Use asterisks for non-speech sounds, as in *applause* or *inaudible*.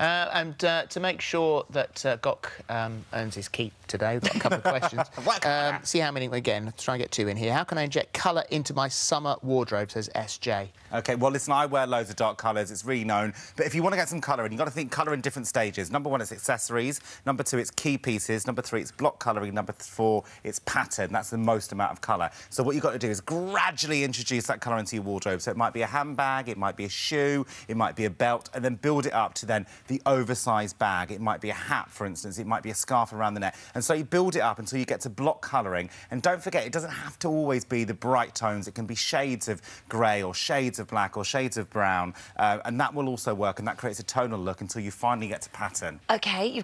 Uh, and uh, to make sure that uh, Gok um, earns his keep today, we've got a couple of questions. *laughs* um, see how many, again, let's try and get two in here. How can I inject colour into my summer wardrobe, says SJ. OK, well, listen, I wear loads of dark colours. It's really known. But if you want to get some colour in, you've got to think colour in different stages. Number one, it's accessories. Number two, it's key pieces. Number three, it's block colouring. Number four, it's pattern. That's the most amount of colour. So what you've got to do is gradually introduce that colour into your wardrobe. So it might be a handbag, it might be a shoe, it might be a belt, and then build it up to then the oversized bag. It might be a hat, for instance. It might be a scarf around the neck. And so you build it up until you get to block colouring. And don't forget, it doesn't have to always be the bright tones. It can be shades of grey or shades of black or shades of brown. Uh, and that will also work, and that creates a tonal look until you finally get to pattern. OK, you've